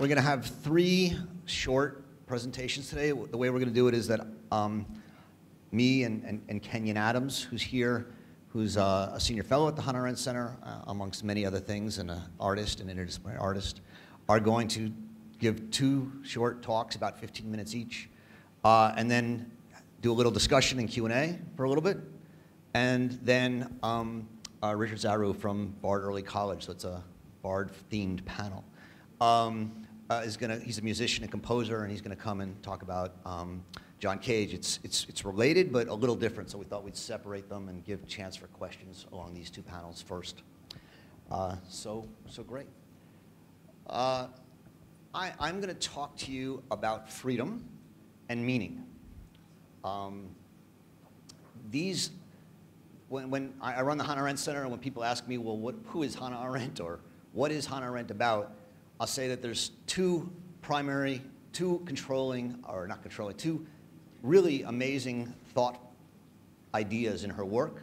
we're going to have three short presentations today. The way we're going to do it is that um, me and, and, and, Kenyon Adams, who's here, who's uh, a senior fellow at the Hannah Arendt Center, uh, amongst many other things, and an artist, an interdisciplinary artist, are going to give two short talks, about 15 minutes each, uh, and then do a little discussion and Q&A for a little bit, and then um, uh, Richard Zaru from Bard Early College, so it's a Bard-themed panel. Um, uh, is gonna, he's a musician and composer, and he's gonna come and talk about um, John Cage. It's, it's, it's related, but a little different, so we thought we'd separate them and give chance for questions along these two panels first. Uh, so, so great. Uh, I, I'm gonna talk to you about freedom and meaning. Um, these, when, when I run the Hannah Arendt Center, and when people ask me, well, what, who is Hannah Arendt, or what is Hannah Arendt about, I'll say that there's two primary, two controlling, or not controlling, two really amazing thought ideas in her work.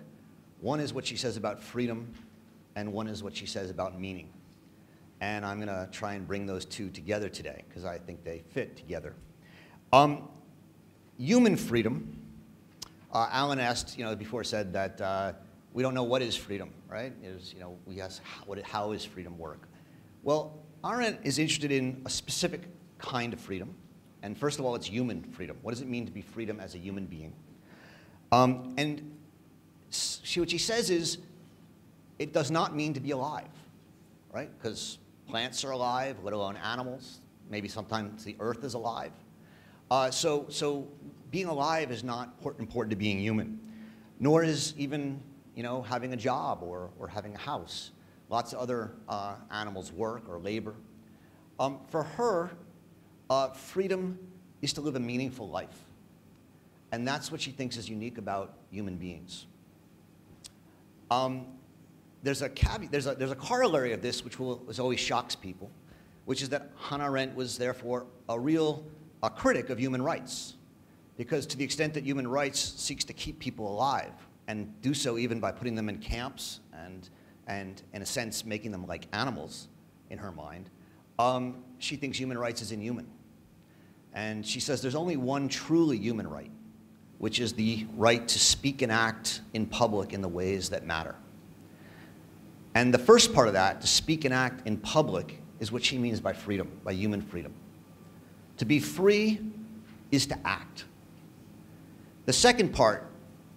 One is what she says about freedom, and one is what she says about meaning. And I'm going to try and bring those two together today because I think they fit together. Um, human freedom, uh, Alan asked, you know, before said that uh, we don't know what is freedom, right? Is, you know, we ask, how, what, how is freedom work? Well, Arendt is interested in a specific kind of freedom. And first of all, it's human freedom. What does it mean to be freedom as a human being? Um, and she, what she says is, it does not mean to be alive, right? Because plants are alive, let alone animals. Maybe sometimes the earth is alive. Uh, so, so being alive is not important to being human, nor is even you know, having a job or, or having a house. Lots of other uh, animals work or labor. Um, for her, uh, freedom is to live a meaningful life. And that's what she thinks is unique about human beings. Um, there's, a there's, a, there's a corollary of this which, will, always shocks people, which is that Hannah Arendt was therefore a real a critic of human rights. Because to the extent that human rights seeks to keep people alive, and do so even by putting them in camps and, and in a sense, making them like animals in her mind, um, she thinks human rights is inhuman. And she says there's only one truly human right, which is the right to speak and act in public in the ways that matter. And the first part of that, to speak and act in public, is what she means by freedom, by human freedom. To be free is to act. The second part,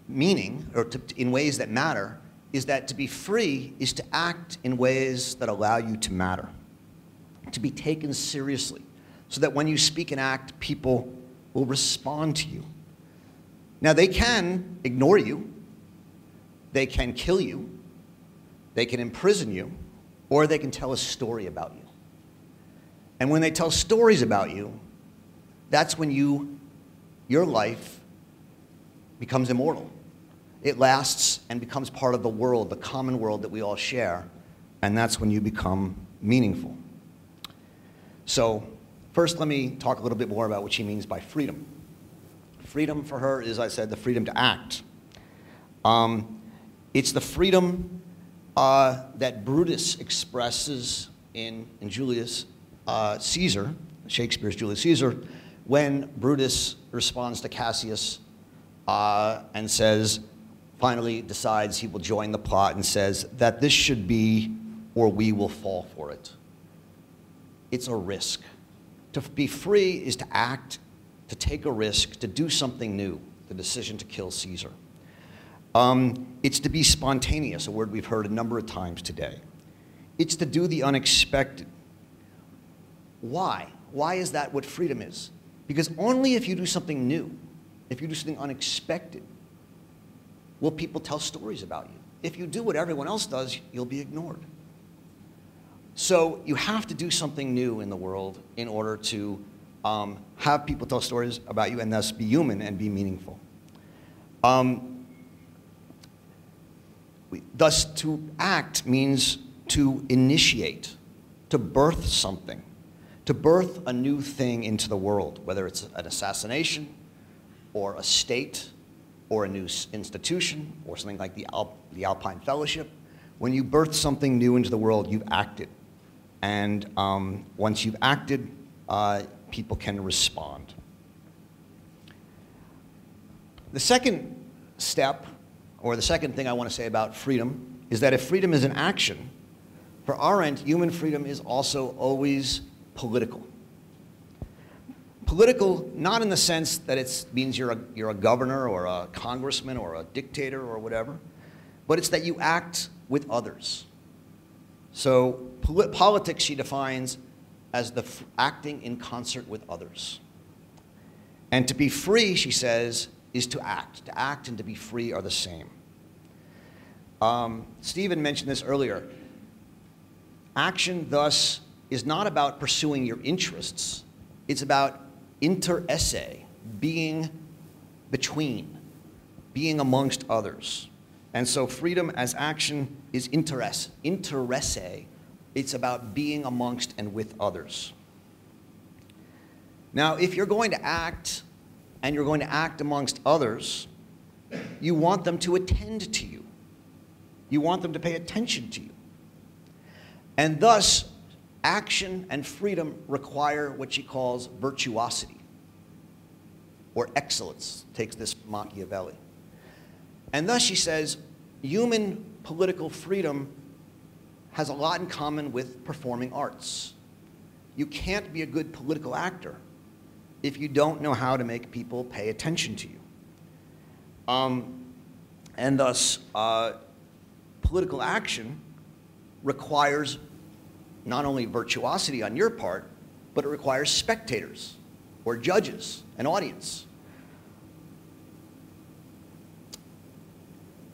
meaning, or to, in ways that matter, is that to be free is to act in ways that allow you to matter, to be taken seriously, so that when you speak and act, people will respond to you. Now, they can ignore you, they can kill you, they can imprison you, or they can tell a story about you. And when they tell stories about you, that's when you, your life becomes immortal. It lasts and becomes part of the world, the common world that we all share, and that's when you become meaningful. So, first, let me talk a little bit more about what she means by freedom. Freedom for her is, I said, the freedom to act. Um, it's the freedom uh, that Brutus expresses in, in Julius uh, Caesar, Shakespeare's Julius Caesar, when Brutus responds to Cassius uh, and says, finally decides he will join the plot and says that this should be or we will fall for it. It's a risk. To be free is to act, to take a risk, to do something new, the decision to kill Caesar. Um, it's to be spontaneous, a word we've heard a number of times today. It's to do the unexpected. Why? Why is that what freedom is? Because only if you do something new, if you do something unexpected, will people tell stories about you. If you do what everyone else does, you'll be ignored. So you have to do something new in the world in order to um, have people tell stories about you and thus be human and be meaningful. Um, thus, to act means to initiate, to birth something to birth a new thing into the world, whether it's an assassination or a state or a new institution or something like the, the Alpine Fellowship. When you birth something new into the world, you've acted. And um, once you've acted, uh, people can respond. The second step, or the second thing I want to say about freedom, is that if freedom is an action, for Arendt, human freedom is also always political. Political, not in the sense that it means you're a, you're a governor or a congressman or a dictator or whatever, but it's that you act with others. So politics she defines as the acting in concert with others. And to be free, she says, is to act. To act and to be free are the same. Um, Stephen mentioned this earlier. Action, thus, is not about pursuing your interests. It's about inter esse, being between, being amongst others. And so freedom as action is interesse, interesse. It's about being amongst and with others. Now, if you're going to act and you're going to act amongst others, you want them to attend to you. You want them to pay attention to you. And thus, action and freedom require what she calls virtuosity or excellence, takes this Machiavelli. And thus, she says, human political freedom has a lot in common with performing arts. You can't be a good political actor if you don't know how to make people pay attention to you. Um, and thus, uh, political action requires not only virtuosity on your part, but it requires spectators or judges, an audience.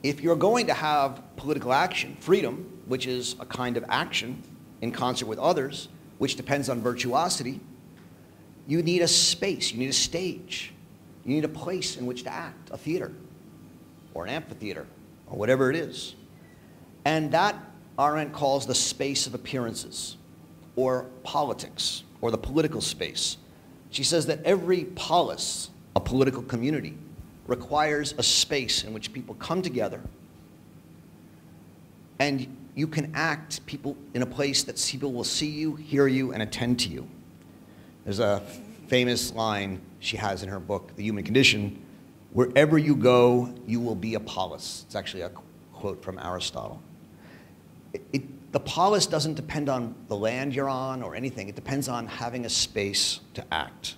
If you're going to have political action, freedom, which is a kind of action in concert with others, which depends on virtuosity, you need a space, you need a stage, you need a place in which to act, a theater or an amphitheater or whatever it is. And that Arendt calls the space of appearances or politics or the political space. She says that every polis, a political community, requires a space in which people come together and you can act people in a place that people will see you, hear you, and attend to you. There's a famous line she has in her book, The Human Condition, wherever you go, you will be a polis. It's actually a quote from Aristotle. It, the polis doesn't depend on the land you're on or anything. It depends on having a space to act.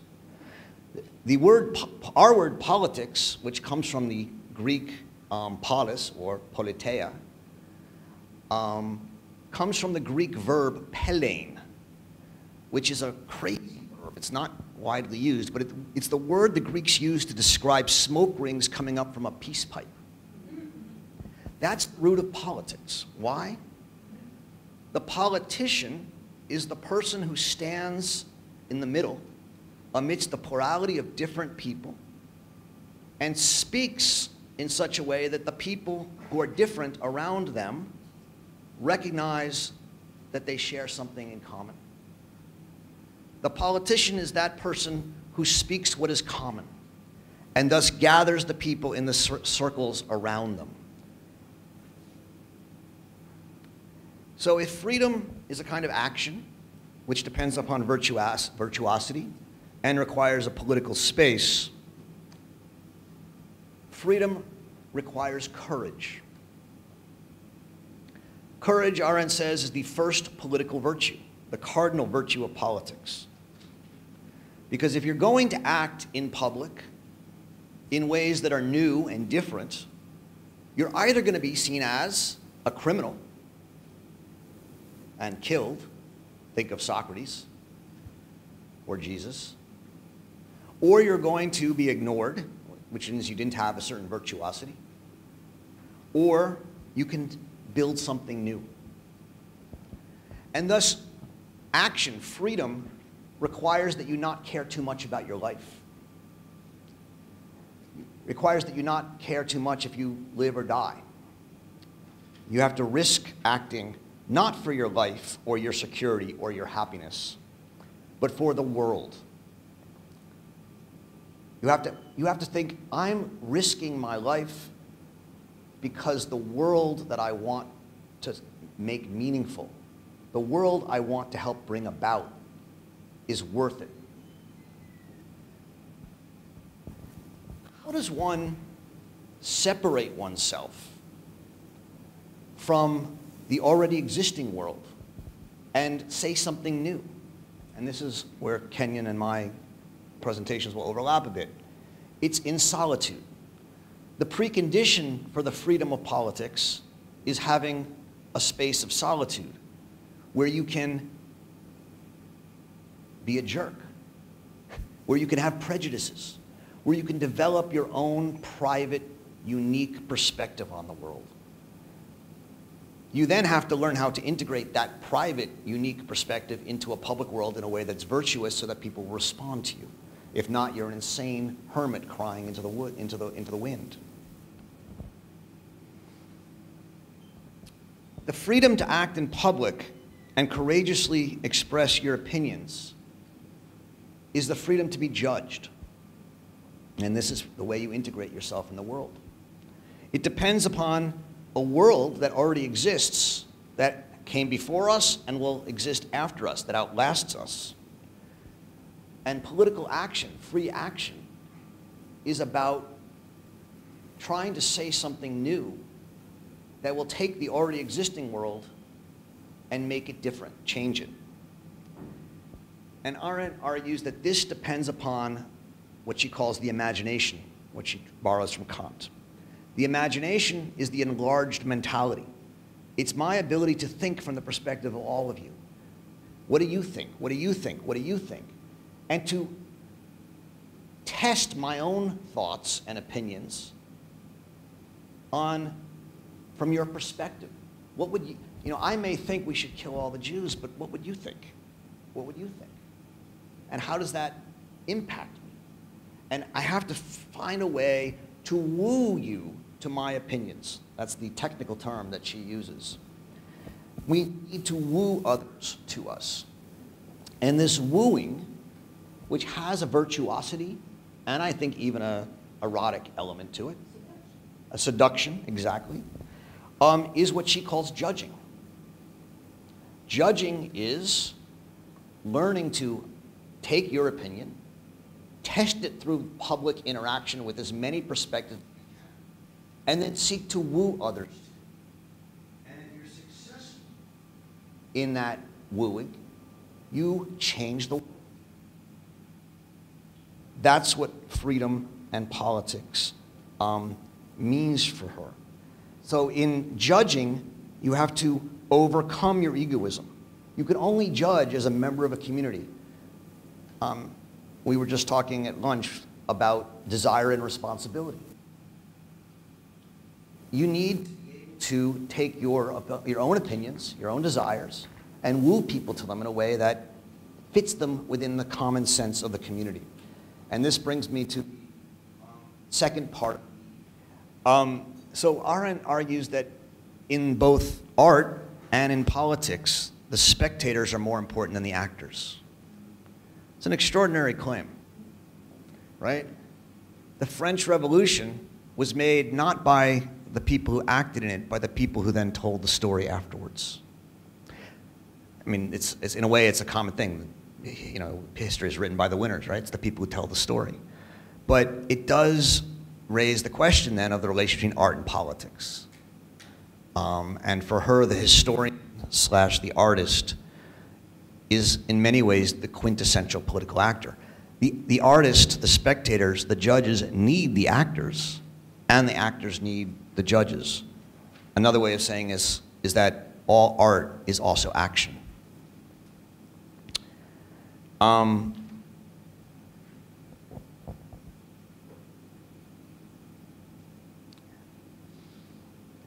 The word, our word politics, which comes from the Greek um, polis or politeia, um, comes from the Greek verb pelein, which is a crazy verb. It's not widely used, but it, it's the word the Greeks used to describe smoke rings coming up from a peace pipe. That's the root of politics. Why? The politician is the person who stands in the middle amidst the plurality of different people and speaks in such a way that the people who are different around them recognize that they share something in common. The politician is that person who speaks what is common and thus gathers the people in the cir circles around them. So if freedom is a kind of action, which depends upon virtuos virtuosity and requires a political space, freedom requires courage. Courage, Arendt says, is the first political virtue, the cardinal virtue of politics. Because if you're going to act in public in ways that are new and different, you're either going to be seen as a criminal and killed, think of Socrates or Jesus, or you're going to be ignored, which means you didn't have a certain virtuosity, or you can build something new. And thus, action, freedom, requires that you not care too much about your life. It requires that you not care too much if you live or die. You have to risk acting not for your life or your security or your happiness, but for the world. You have to, you have to think, I'm risking my life because the world that I want to make meaningful the world I want to help bring about is worth it. How does one separate oneself from the already existing world and say something new? And this is where Kenyon and my presentations will overlap a bit. It's in solitude. The precondition for the freedom of politics is having a space of solitude where you can be a jerk, where you can have prejudices, where you can develop your own private, unique perspective on the world. You then have to learn how to integrate that private, unique perspective into a public world in a way that's virtuous so that people respond to you. If not, you're an insane hermit crying into the, wood, into the, into the wind. The freedom to act in public and courageously express your opinions is the freedom to be judged. And this is the way you integrate yourself in the world. It depends upon a world that already exists, that came before us and will exist after us, that outlasts us. And political action, free action, is about trying to say something new that will take the already existing world and make it different, change it. And Arendt argues that this depends upon what she calls the imagination, what she borrows from Kant. The imagination is the enlarged mentality. It's my ability to think from the perspective of all of you. What do you think? What do you think? What do you think? And to test my own thoughts and opinions on from your perspective. What would you, you know, I may think we should kill all the Jews, but what would you think? What would you think? And how does that impact me? And I have to find a way to woo you to my opinions. That's the technical term that she uses. We need to woo others to us. And this wooing, which has a virtuosity and I think even a erotic element to it, a seduction, exactly, um, is what she calls judging. Judging is learning to take your opinion, test it through public interaction with as many perspectives, and then seek to woo others. And if you're successful in that wooing, you change the world. That's what freedom and politics um, means for her. So in judging, you have to overcome your egoism. You can only judge as a member of a community. Um, we were just talking at lunch about desire and responsibility. You need to take your, your own opinions, your own desires, and woo people to them in a way that fits them within the common sense of the community. And this brings me to second part. Um, so Arendt argues that in both art and in politics, the spectators are more important than the actors. It's an extraordinary claim, right? The French Revolution was made not by the people who acted in it, by the people who then told the story afterwards. I mean, it's, it's, in a way, it's a common thing. You know, history is written by the winners, right? It's the people who tell the story. But it does raise the question then of the relation between art and politics. Um, and for her, the historian slash the artist is in many ways the quintessential political actor. The, the artist, the spectators, the judges need the actors, and the actors need the judges. Another way of saying is, is that all art is also action. Um,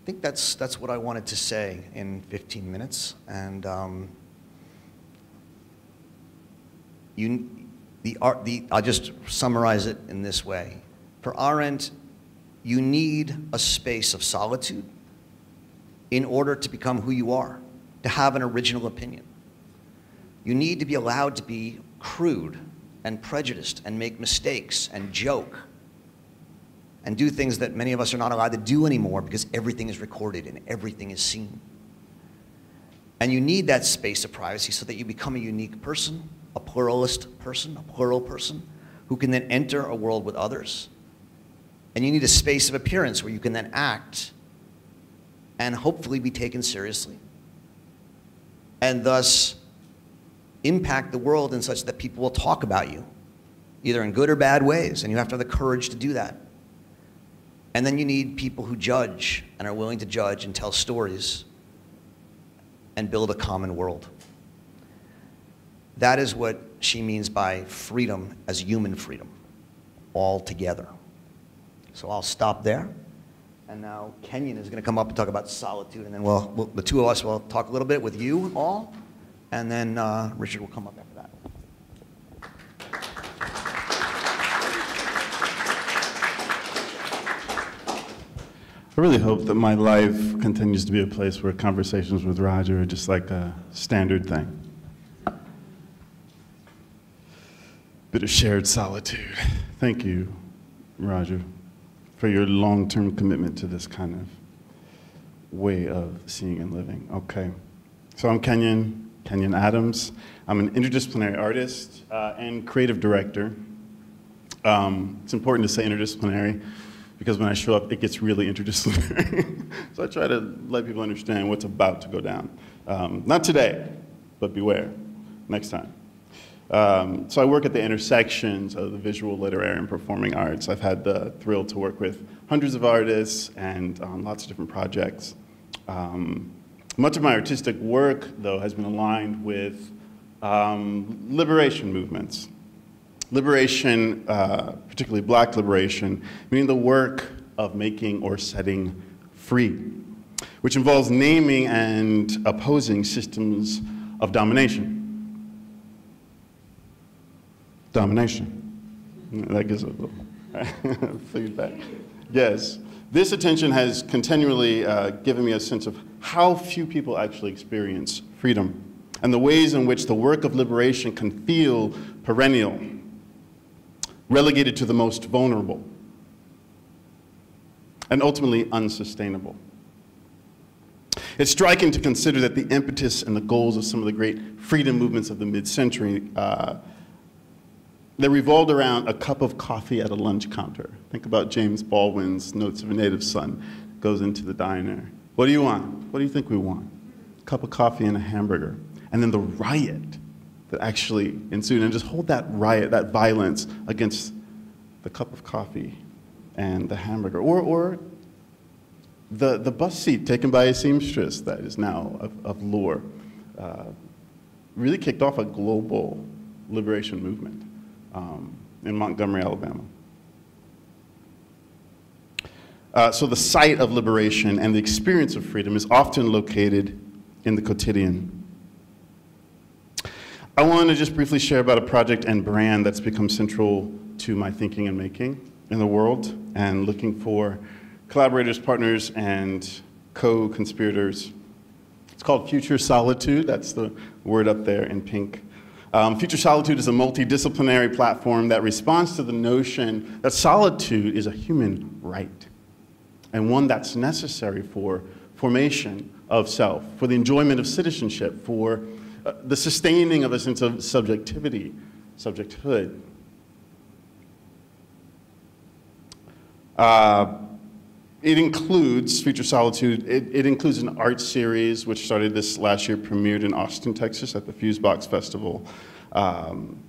I think that's, that's what I wanted to say in 15 minutes. And um, you, the the, I'll just summarize it in this way. For Arendt, you need a space of solitude in order to become who you are, to have an original opinion. You need to be allowed to be crude and prejudiced and make mistakes and joke and do things that many of us are not allowed to do anymore because everything is recorded and everything is seen. And you need that space of privacy so that you become a unique person, a pluralist person, a plural person, who can then enter a world with others. And you need a space of appearance where you can then act and hopefully be taken seriously. And thus impact the world in such that people will talk about you, either in good or bad ways. And you have to have the courage to do that. And then you need people who judge and are willing to judge and tell stories and build a common world. That is what she means by freedom as human freedom, all together. So I'll stop there. And now Kenyon is going to come up and talk about solitude, and then we'll, we'll the two of us will talk a little bit with you all, and then uh, Richard will come up after that. I really hope that my life continues to be a place where conversations with Roger are just like a standard thing. Bit of shared solitude. Thank you, Roger, for your long term commitment to this kind of way of seeing and living. Okay. So I'm Kenyon, Kenyon Adams. I'm an interdisciplinary artist uh, and creative director. Um, it's important to say interdisciplinary because when I show up, it gets really interdisciplinary. so I try to let people understand what's about to go down. Um, not today, but beware, next time. Um, so I work at the intersections of the visual, literary, and performing arts. I've had the thrill to work with hundreds of artists and um, lots of different projects. Um, much of my artistic work, though, has been aligned with um, liberation movements liberation, uh, particularly black liberation, meaning the work of making or setting free, which involves naming and opposing systems of domination. Domination. That gives a little feedback. Yes. This attention has continually uh, given me a sense of how few people actually experience freedom and the ways in which the work of liberation can feel perennial relegated to the most vulnerable, and ultimately unsustainable. It's striking to consider that the impetus and the goals of some of the great freedom movements of the mid-century, uh, they revolved around a cup of coffee at a lunch counter. Think about James Baldwin's Notes of a Native Son, goes into the diner. What do you want? What do you think we want? A cup of coffee and a hamburger. And then the riot that actually ensued, and just hold that riot, that violence against the cup of coffee and the hamburger, or, or the, the bus seat taken by a seamstress that is now of, of lore, uh, really kicked off a global liberation movement um, in Montgomery, Alabama. Uh, so the site of liberation and the experience of freedom is often located in the quotidian. I want to just briefly share about a project and brand that's become central to my thinking and making in the world and looking for collaborators, partners, and co-conspirators. It's called Future Solitude. That's the word up there in pink. Um, Future Solitude is a multidisciplinary platform that responds to the notion that solitude is a human right and one that's necessary for formation of self, for the enjoyment of citizenship, for uh, the sustaining of a sense of subjectivity, subjecthood. Uh, it includes Future Solitude, it, it, includes an art series which started this last year, premiered in Austin, Texas at the Fusebox Festival. Um,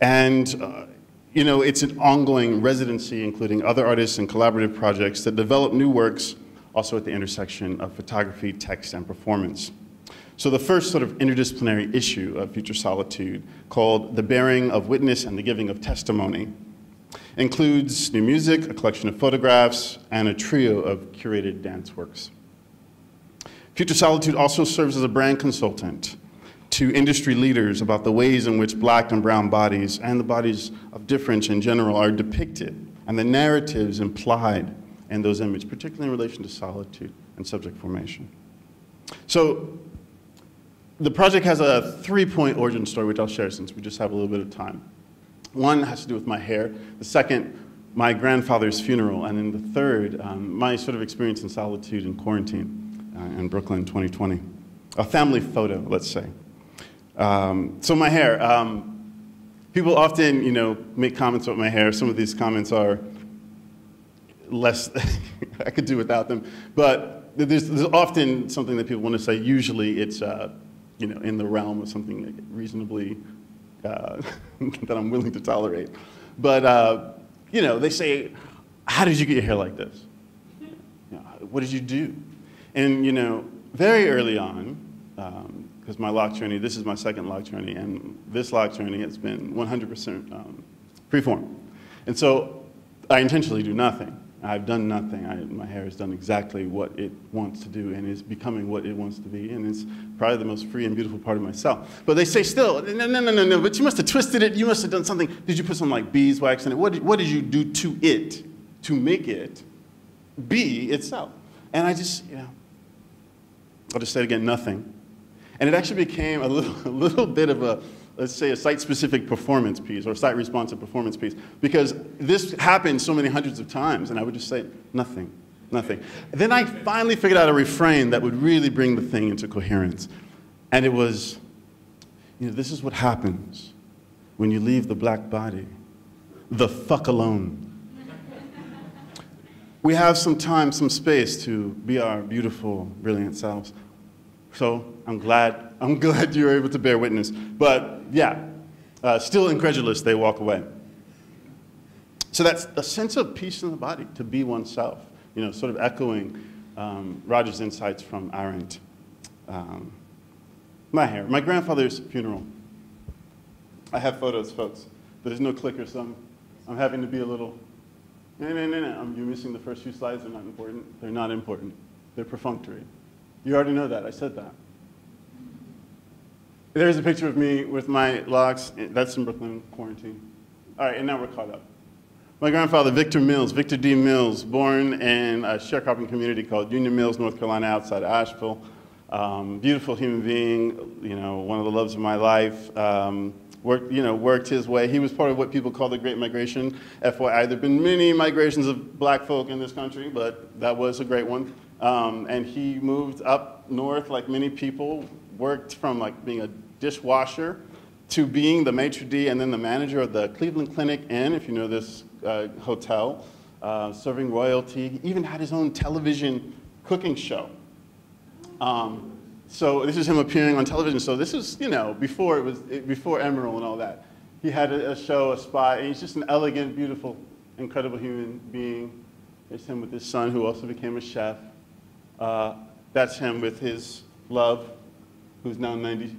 and, uh, you know, it's an ongoing residency, including other artists and collaborative projects that develop new works also at the intersection of photography, text, and performance. So the first sort of interdisciplinary issue of Future Solitude, called The Bearing of Witness and the Giving of Testimony, includes new music, a collection of photographs, and a trio of curated dance works. Future Solitude also serves as a brand consultant to industry leaders about the ways in which black and brown bodies and the bodies of difference in general are depicted and the narratives implied in those images, particularly in relation to solitude and subject formation. So the project has a three-point origin story, which I'll share since we just have a little bit of time. One has to do with my hair. The second, my grandfather's funeral. And then the third, um, my sort of experience in solitude and quarantine uh, in Brooklyn 2020. a family photo, let's say. Um, so my hair. Um, people often, you know, make comments about my hair. Some of these comments are less, I could do without them. But there's, there's, often something that people want to say. Usually it's, uh, you know, in the realm of something reasonably uh, that I'm willing to tolerate. But, uh, you know, they say, how did you get your hair like this? You know, what did you do? And, you know, very early on, because um, my lock journey, this is my second lock journey, and this lock journey has been 100% um, freeform. And so I intentionally do nothing. I've done nothing. I, my hair has done exactly what it wants to do and is becoming what it wants to be. And it's probably the most free and beautiful part of myself. But they say still, no, no, no, no, no, but you must have twisted it. You must have done something. Did you put some like beeswax in it? What did, what did you do to it to make it be itself? And I just, you know, I'll just say it again, nothing. And it actually became a little, a little bit of a, let's say, a site-specific performance piece or a site-responsive performance piece, because this happened so many hundreds of times, and I would just say, nothing, nothing. Then I finally figured out a refrain that would really bring the thing into coherence. And it was, you know, this is what happens when you leave the black body. The fuck alone. we have some time, some space to be our beautiful, brilliant selves. So I'm glad, I'm glad you were able to bear witness. But yeah, uh, still incredulous, they walk away. So that's a sense of peace in the body, to be oneself, you know, sort of echoing um, Roger's insights from Arendt. Um, my hair, my grandfather's funeral. I have photos, folks. There's no clicker, so I'm, I'm having to be a little, no, no, no, no, you're missing the first few slides, they're not important. They're not important. They're perfunctory. You already know that. I said that. There's a picture of me with my locks. That's in Brooklyn quarantine. All right, and now we're caught up. My grandfather, Victor Mills, Victor D. Mills, born in a sharecropping community called Union Mills, North Carolina, outside Asheville. Um, beautiful human being, you know, one of the loves of my life. Um, worked, you know, worked his way. He was part of what people call the Great Migration. FYI, there have been many migrations of black folk in this country, but that was a great one. Um, and he moved up north like many people, worked from like being a dishwasher to being the maitre d' and then the manager of the Cleveland Clinic Inn, if you know this uh, hotel, uh, serving royalty. He even had his own television cooking show. Um, so this is him appearing on television. So this is, you know, before it was before Emeril and all that. He had a, a show, a spy, and he's just an elegant, beautiful, incredible human being. There's him with his son, who also became a chef. Uh, that's him with his love, who's now 90,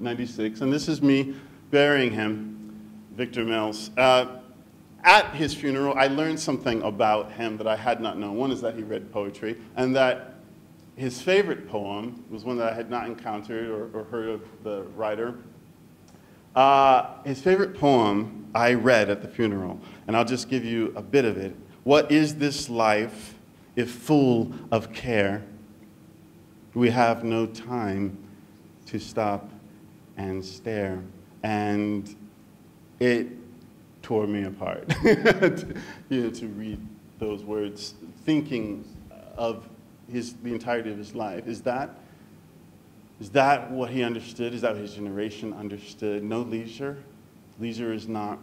96. And this is me burying him, Victor Mills. Uh, at his funeral, I learned something about him that I had not known. One is that he read poetry, and that his favorite poem was one that I had not encountered or, or heard of the writer. Uh, his favorite poem I read at the funeral, and I'll just give you a bit of it. What is this life? If full of care, we have no time to stop and stare. And it tore me apart you know, to read those words, thinking of his, the entirety of his life. Is that, is that what he understood? Is that what his generation understood? No leisure. Leisure is not,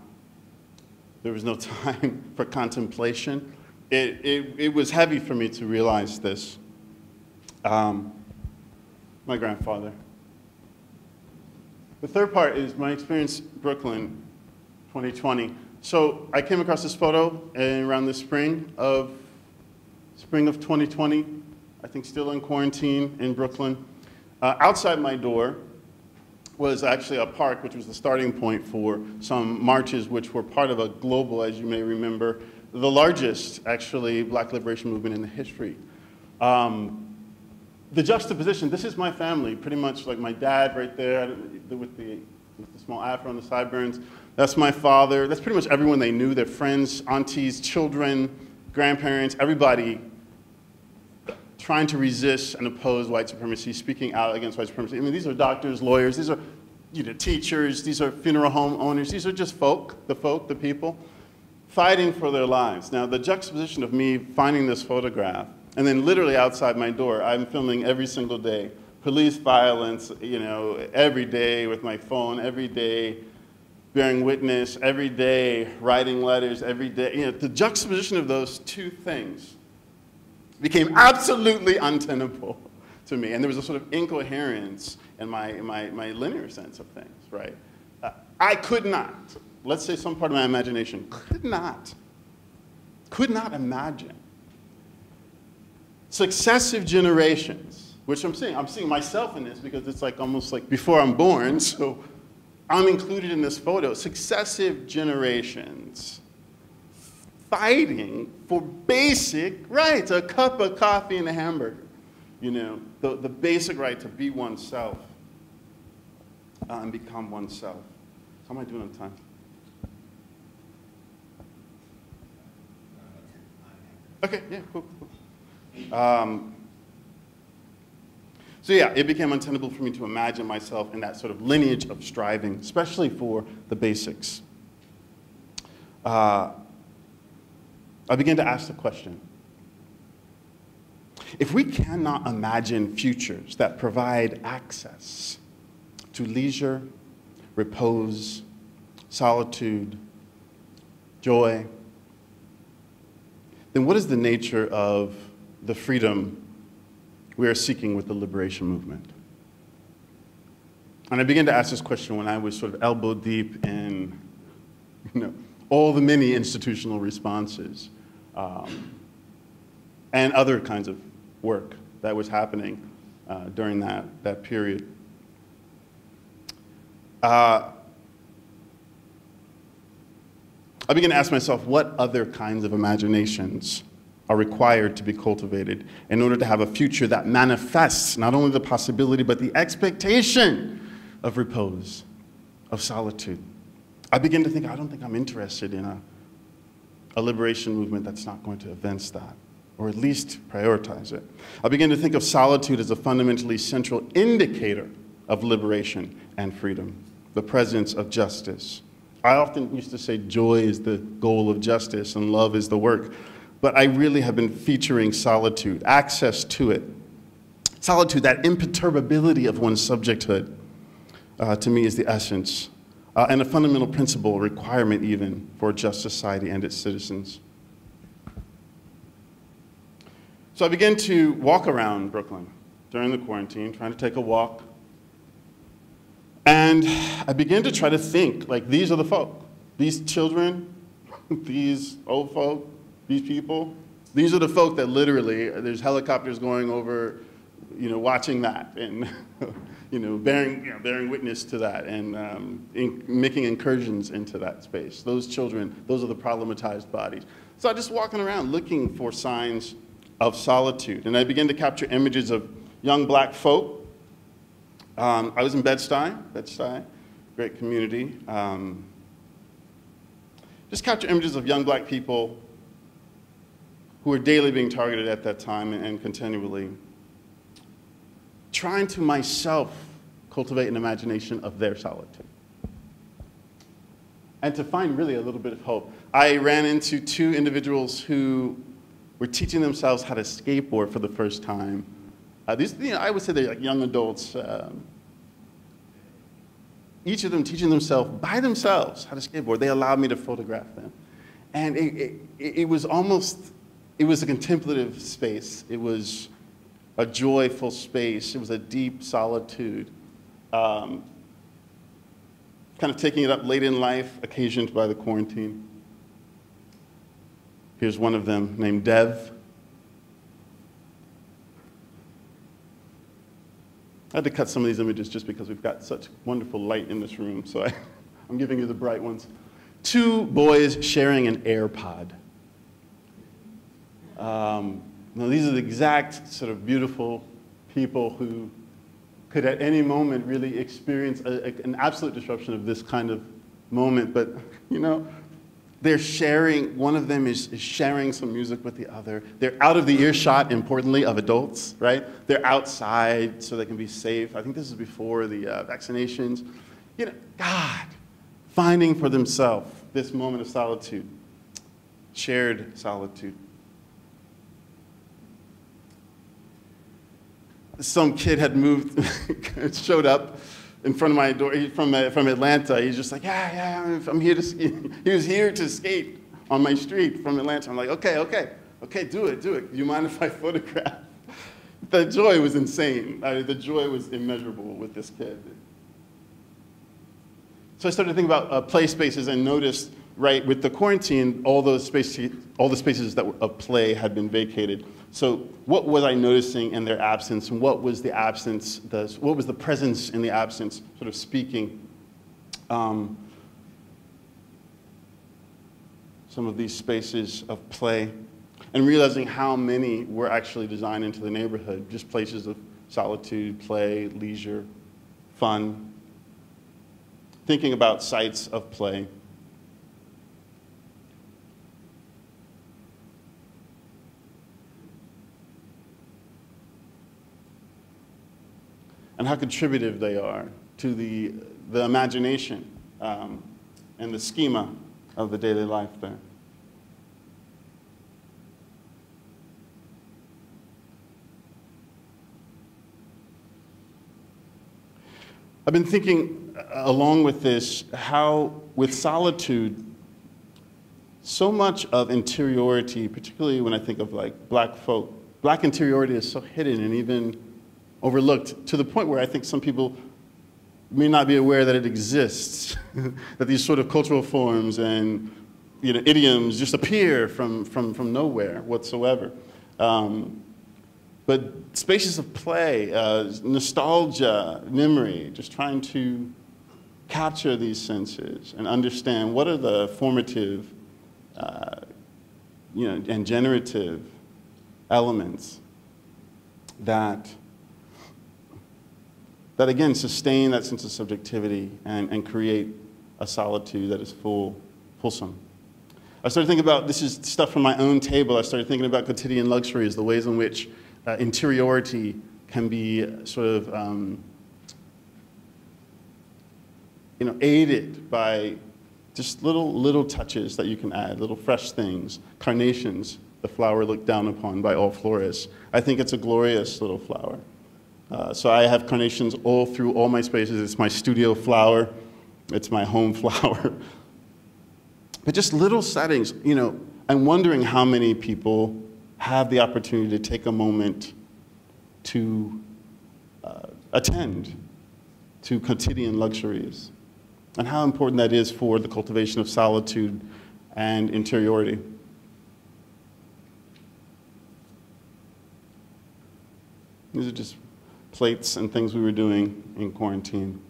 there was no time for contemplation it, it, it was heavy for me to realize this. Um, my grandfather. The third part is my experience Brooklyn 2020. So I came across this photo around the spring of spring of 2020. I think still in quarantine in Brooklyn. Uh, outside my door was actually a park, which was the starting point for some marches, which were part of a global, as you may remember, the largest, actually, black liberation movement in the history. Um, the juxtaposition, this is my family, pretty much like my dad right there with the, with the small afro on the sideburns. That's my father. That's pretty much everyone they knew, their friends, aunties, children, grandparents, everybody trying to resist and oppose white supremacy, speaking out against white supremacy. I mean, these are doctors, lawyers, these are you know, teachers, these are funeral home owners, these are just folk, the folk, the people fighting for their lives. Now, the juxtaposition of me finding this photograph, and then literally outside my door, I'm filming every single day police violence, you know, every day with my phone, every day bearing witness, every day writing letters, every day. You know, the juxtaposition of those two things became absolutely untenable to me. And there was a sort of incoherence in my, my, my linear sense of things, right? Uh, I could not, let's say some part of my imagination, could not, could not imagine successive generations, which I'm seeing, I'm seeing myself in this because it's like almost like before I'm born, so I'm included in this photo, successive generations fighting for basic rights, a cup of coffee and a hamburger, you know, the, the basic right to be oneself uh, and become oneself. How am I doing on time? Okay, yeah, cool. Um, so yeah, it became untenable for me to imagine myself in that sort of lineage of striving, especially for the basics. Uh, I began to ask the question, if we cannot imagine futures that provide access to leisure, repose, solitude, joy, then what is the nature of the freedom we are seeking with the liberation movement? And I began to ask this question when I was sort of elbow deep in you know, all the many institutional responses um, and other kinds of work that was happening uh, during that, that period. Uh, I began to ask myself what other kinds of imaginations are required to be cultivated in order to have a future that manifests not only the possibility but the expectation of repose, of solitude. I begin to think, I don't think I'm interested in a, a liberation movement that's not going to evince that, or at least prioritize it. I begin to think of solitude as a fundamentally central indicator of liberation and freedom, the presence of justice. I often used to say joy is the goal of justice and love is the work but I really have been featuring solitude, access to it. Solitude, that imperturbability of one's subjecthood, uh, to me is the essence uh, and a fundamental principle, requirement even, for a just society and its citizens. So I began to walk around Brooklyn during the quarantine, trying to take a walk. And I began to try to think like, these are the folk. These children, these old folk, these people, these are the folk that literally, there's helicopters going over, you know, watching that and, you know, bearing, you know, bearing witness to that and um, in, making incursions into that space. Those children, those are the problematized bodies. So I'm just walking around looking for signs of solitude. And I began to capture images of young black folk. Um, I was in Bed-Stuy, Bed-Stuy, great community. Um, just capture images of young black people who were daily being targeted at that time and continually. Trying to myself cultivate an imagination of their solitude. And to find really a little bit of hope. I ran into two individuals who were teaching themselves how to skateboard for the first time. Uh, these, you know, I would say they're like young adults. Um, each of them teaching themselves by themselves how to skateboard. They allowed me to photograph them. And it, it, it was almost it was a contemplative space. It was a joyful space. It was a deep solitude. Um, kind of taking it up late in life, occasioned by the quarantine. Here's one of them named Dev. I had to cut some of these images just because we've got such wonderful light in this room, so I, I'm giving you the bright ones. Two boys sharing an AirPod. Um, now, these are the exact sort of beautiful people who could at any moment really experience a, a, an absolute disruption of this kind of moment. But, you know, they're sharing, one of them is, is, sharing some music with the other. They're out of the earshot, importantly, of adults, right? They're outside so they can be safe. I think this is before the uh, vaccinations. You know, God, finding for themselves this moment of solitude, shared solitude. some kid had moved, showed up in front of my door from, uh, from Atlanta. He's just like, yeah, yeah, I'm- here to ski. He was here to skate on my street from Atlanta. I'm like, okay, okay, okay, do it, do it. Do you mind if I photograph? The joy was insane. I, the joy was immeasurable with this kid. So I started thinking about uh, play spaces and noticed, right, with the quarantine, all those spaces, all the spaces that were of play had been vacated. So what was I noticing in their absence, and what was the absence, the, what was the presence in the absence, sort of speaking? Um, some of these spaces of play, and realizing how many were actually designed into the neighborhood, just places of solitude, play, leisure, fun, thinking about sites of play. And how contributive they are to the, the imagination um, and the schema of the daily life there. I've been thinking, uh, along with this, how with solitude, so much of interiority, particularly when I think of like black folk, black interiority is so hidden and even overlooked to the point where I think some people may not be aware that it exists, that these sort of cultural forms and you know, idioms just appear from, from, from nowhere whatsoever. Um, but spaces of play, uh, nostalgia, memory, just trying to capture these senses and understand what are the formative uh, you know, and generative elements that, that again sustain that sense of subjectivity and, and create a solitude that is full, fulsome. I started thinking about this is stuff from my own table. I started thinking about quotidian luxuries, the ways in which uh, interiority can be sort of um, you know, aided by just little, little touches that you can add, little fresh things. Carnations, the flower looked down upon by all florists. I think it's a glorious little flower. Uh, so I have carnations all through all my spaces. It's my studio flower. It's my home flower. but just little settings, you know, I'm wondering how many people have the opportunity to take a moment to uh, attend to quotidian luxuries and how important that is for the cultivation of solitude and interiority. These are just plates and things we were doing in quarantine.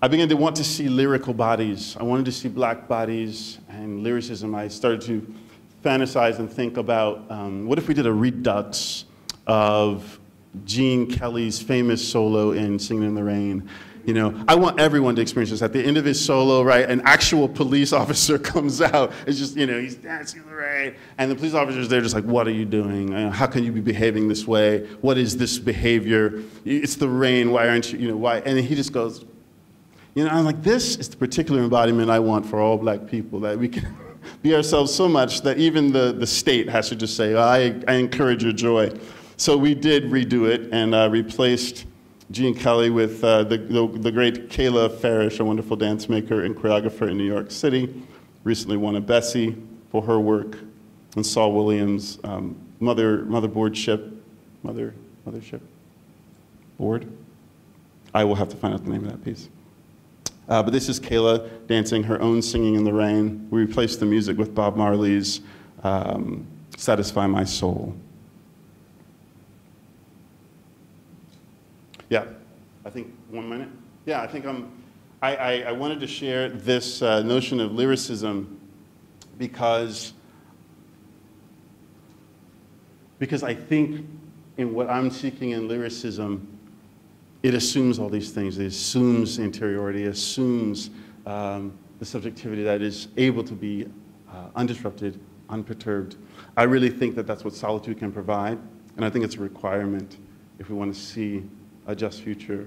I began to want to see lyrical bodies. I wanted to see black bodies and lyricism. I started to fantasize and think about um, what if we did a redux of Gene Kelly's famous solo in Singing in the Rain? You know, I want everyone to experience this. At the end of his solo, right, an actual police officer comes out. It's just, you know, he's dancing in the rain. And the police officer's there just like, what are you doing? Uh, how can you be behaving this way? What is this behavior? It's the rain. Why aren't you, you know, why? And he just goes, you know, I'm like, this is the particular embodiment I want for all black people, that we can be ourselves so much that even the, the state has to just say, I, I encourage your joy. So we did redo it and uh, replaced Gene Kelly with uh, the, the, the, great Kayla Farrish, a wonderful dance maker and choreographer in New York City. Recently won a Bessie for her work. And Saul Williams, um, mother, motherboardship, mother, mothership, board. I will have to find out the name of that piece. Uh, but this is Kayla dancing her own Singing in the Rain. We replaced the music with Bob Marley's um, Satisfy My Soul. Yeah, I think one minute. Yeah, I think I'm, I, I, I wanted to share this uh, notion of lyricism because, because I think in what I'm seeking in lyricism, it assumes all these things. It assumes interiority, it assumes um, the subjectivity that is able to be uh, undisrupted, unperturbed. I really think that that's what solitude can provide, and I think it's a requirement if we want to see a just future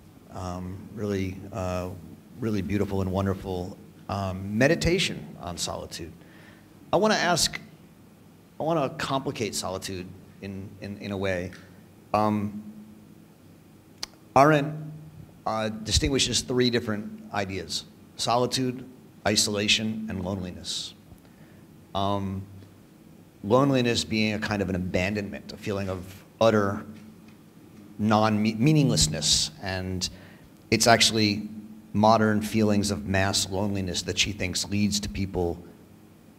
Um, Really, uh, really beautiful and wonderful um, meditation on solitude. I want to ask, I want to complicate solitude in, in, in a way. Um, Arendt uh, distinguishes three different ideas solitude, isolation, and loneliness. Um, loneliness being a kind of an abandonment, a feeling of utter non meaninglessness. And it's actually modern feelings of mass loneliness that she thinks leads to people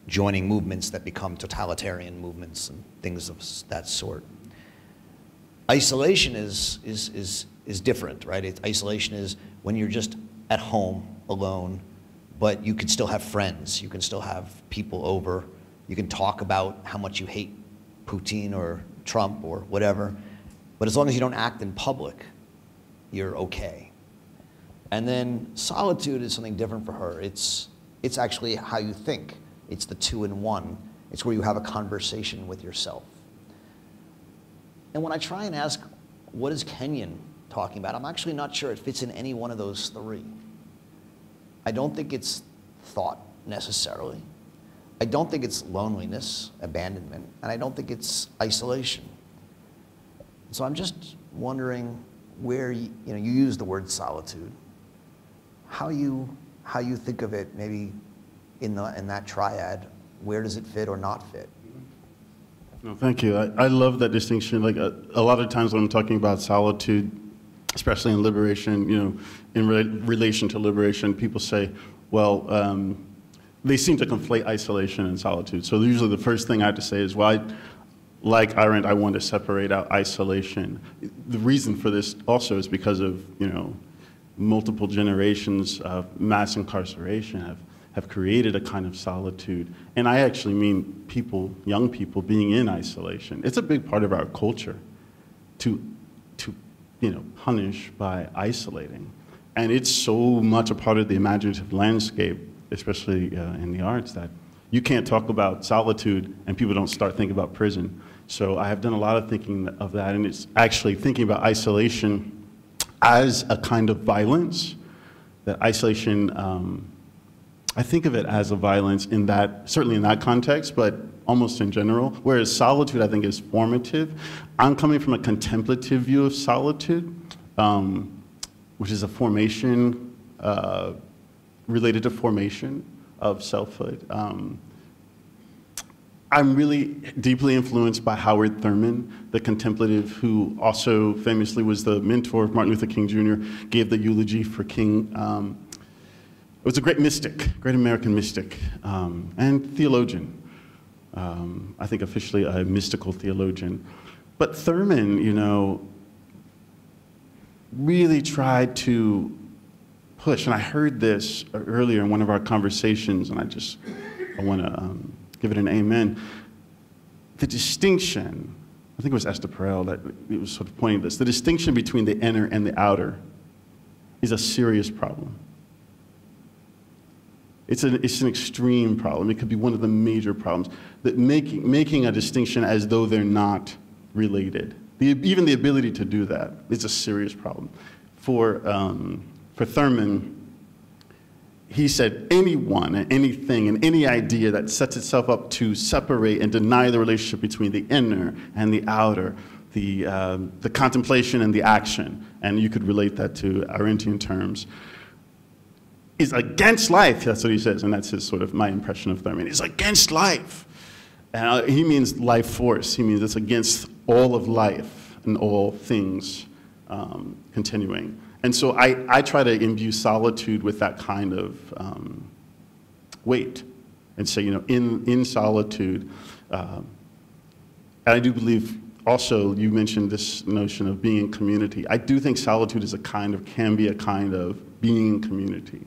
joining movements that become totalitarian movements and things of that sort. Isolation is, is, is, is different, right? Isolation is when you're just at home alone, but you can still have friends, you can still have people over, you can talk about how much you hate Putin or Trump or whatever, but as long as you don't act in public, you're okay. And then solitude is something different for her. It's, it's actually how you think. It's the two in one. It's where you have a conversation with yourself. And when I try and ask, what is Kenyon talking about? I'm actually not sure it fits in any one of those three. I don't think it's thought necessarily. I don't think it's loneliness, abandonment, and I don't think it's isolation. So I'm just wondering where you, you know you use the word solitude how you, how you think of it maybe in, the, in that triad. Where does it fit or not fit? No, thank you. I, I love that distinction. Like a, a, lot of times when I'm talking about solitude, especially in liberation, you know, in re relation to liberation, people say, well, um, they seem to conflate isolation and solitude. So usually the first thing I have to say is, well, I, like Arendt, I want to separate out isolation. The reason for this also is because of, you know, multiple generations of mass incarceration have, have created a kind of solitude. And I actually mean people, young people, being in isolation. It's a big part of our culture to, to you know, punish by isolating. And it's so much a part of the imaginative landscape, especially uh, in the arts, that you can't talk about solitude and people don't start thinking about prison. So I have done a lot of thinking of that, and it's actually thinking about isolation as a kind of violence, that isolation, um, I think of it as a violence in that, certainly in that context, but almost in general, whereas solitude I think is formative. I'm coming from a contemplative view of solitude, um, which is a formation uh, related to formation of selfhood. Um, I'm really deeply influenced by Howard Thurman, the contemplative who also famously was the mentor of Martin Luther King Jr., gave the eulogy for King. Um, was a great mystic, great American mystic, um, and theologian. Um, I think officially a mystical theologian. But Thurman, you know, really tried to push, and I heard this earlier in one of our conversations, and I just, I want to um, give it an amen. The distinction, I think it was Esther Perel that it was sort of pointing this, the distinction between the inner and the outer is a serious problem. It's an, it's an extreme problem. It could be one of the major problems. That making, making a distinction as though they're not related, the, even the ability to do that is a serious problem. For, um, for Thurman, he said anyone and anything and any idea that sets itself up to separate and deny the relationship between the inner and the outer, the, uh, the contemplation and the action, and you could relate that to Arendtian terms, is against life. That's what he says, and that's his sort of my impression of Thurman. Is against life. And uh, he means life force. He means it's against all of life and all things um, continuing. And so I, I try to imbue solitude with that kind of um, weight and say, you know, in, in solitude, um, and I do believe also you mentioned this notion of being in community. I do think solitude is a kind of, can be a kind of being in community,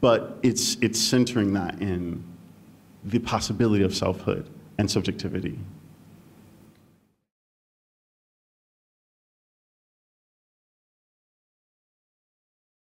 but it's, it's centering that in the possibility of selfhood and subjectivity.